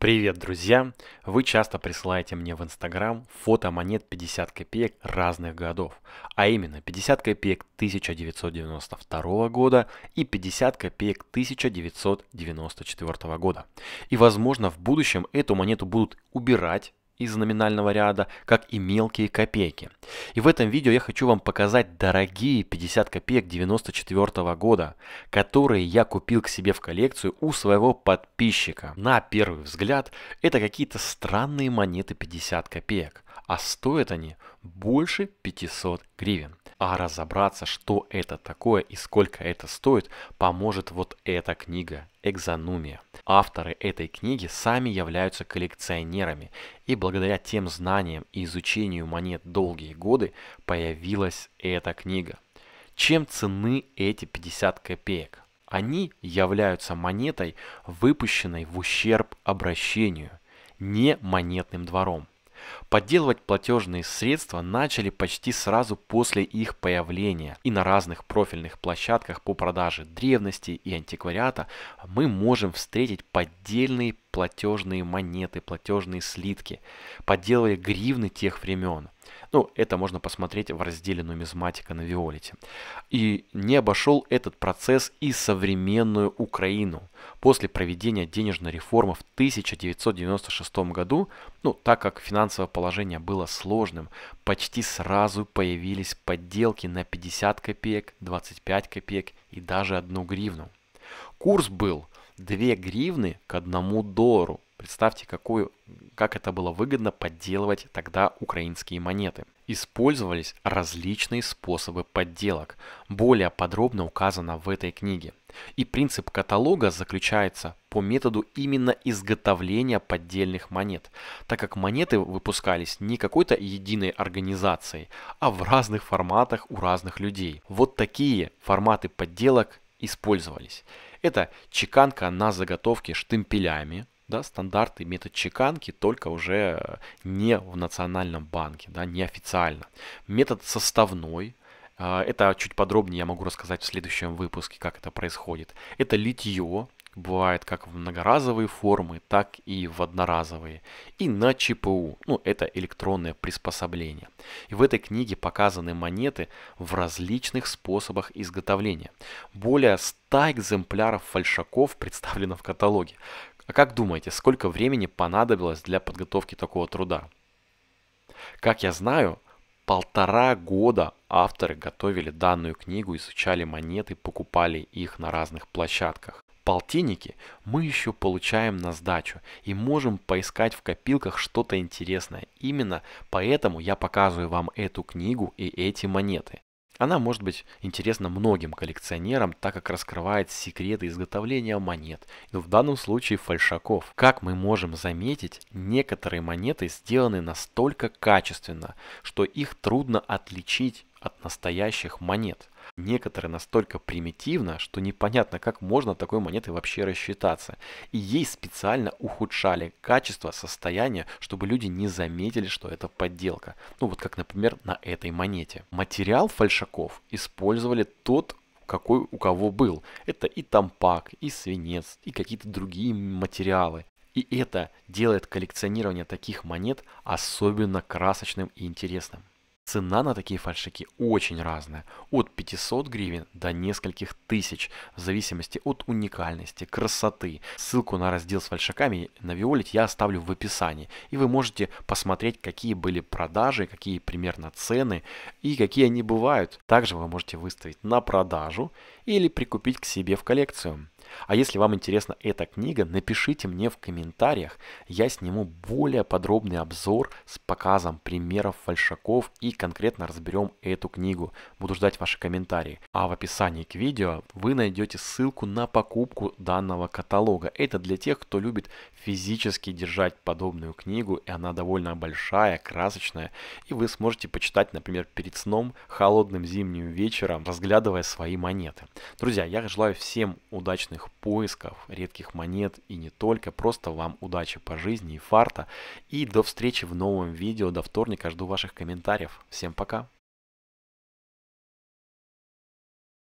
Привет, друзья! Вы часто присылаете мне в Инстаграм фото монет 50 копеек разных годов, а именно 50 копеек 1992 года и 50 копеек 1994 года. И возможно в будущем эту монету будут убирать из номинального ряда, как и мелкие копейки. И в этом видео я хочу вам показать дорогие 50 копеек 94 года, которые я купил к себе в коллекцию у своего подписчика. На первый взгляд это какие-то странные монеты 50 копеек, а стоят они больше 500 гривен. А разобраться, что это такое и сколько это стоит, поможет вот эта книга «Экзонумия». Авторы этой книги сами являются коллекционерами, и благодаря тем знаниям и изучению монет долгие годы появилась эта книга. Чем цены эти 50 копеек? Они являются монетой, выпущенной в ущерб обращению, не монетным двором. Подделывать платежные средства начали почти сразу после их появления. И на разных профильных площадках по продаже древностей и антиквариата мы можем встретить поддельные платежные монеты, платежные слитки, подделывая гривны тех времен. Ну, это можно посмотреть в разделе нумизматика на Виолете. И не обошел этот процесс и современную Украину. После проведения денежной реформы в 1996 году, ну, так как финансовое положение было сложным, почти сразу появились подделки на 50 копеек, 25 копеек и даже 1 гривну. Курс был 2 гривны к 1 доллару. Представьте, какую, как это было выгодно подделывать тогда украинские монеты. Использовались различные способы подделок, более подробно указано в этой книге. И принцип каталога заключается по методу именно изготовления поддельных монет, так как монеты выпускались не какой-то единой организацией, а в разных форматах у разных людей. Вот такие форматы подделок использовались. Это чеканка на заготовке штемпелями, да, стандартный метод чеканки, только уже не в национальном банке, да, неофициально. Метод составной, а, это чуть подробнее я могу рассказать в следующем выпуске, как это происходит. Это литье, бывает как в многоразовые формы, так и в одноразовые. И на ЧПУ, ну это электронное приспособление. И в этой книге показаны монеты в различных способах изготовления. Более 100 экземпляров фальшаков представлено в каталоге. А как думаете, сколько времени понадобилось для подготовки такого труда? Как я знаю, полтора года авторы готовили данную книгу, изучали монеты, покупали их на разных площадках полтинники мы еще получаем на сдачу и можем поискать в копилках что-то интересное. Именно поэтому я показываю вам эту книгу и эти монеты. Она может быть интересна многим коллекционерам, так как раскрывает секреты изготовления монет, но в данном случае фальшаков. Как мы можем заметить, некоторые монеты сделаны настолько качественно, что их трудно отличить от настоящих монет. Некоторые настолько примитивно, что непонятно, как можно такой монетой вообще рассчитаться. И ей специально ухудшали качество, состояние, чтобы люди не заметили, что это подделка. Ну вот как, например, на этой монете. Материал фальшаков использовали тот, какой у кого был. Это и тампак, и свинец, и какие-то другие материалы. И это делает коллекционирование таких монет особенно красочным и интересным. Цена на такие фальшики очень разная, от 500 гривен до нескольких тысяч, в зависимости от уникальности, красоты. Ссылку на раздел с фальшиками на Виолете я оставлю в описании, и вы можете посмотреть, какие были продажи, какие примерно цены и какие они бывают. Также вы можете выставить на продажу или прикупить к себе в коллекцию. А если вам интересна эта книга, напишите мне в комментариях, я сниму более подробный обзор с показом примеров фальшаков и конкретно разберем эту книгу. Буду ждать ваши комментарии. А в описании к видео вы найдете ссылку на покупку данного каталога. Это для тех, кто любит физически держать подобную книгу, и она довольно большая, красочная, и вы сможете почитать, например, перед сном, холодным зимним вечером, разглядывая свои монеты. Друзья, я желаю всем удачных поисков редких монет и не только. Просто вам удачи по жизни и фарта. И до встречи в новом видео. До вторника жду ваших комментариев. Всем пока!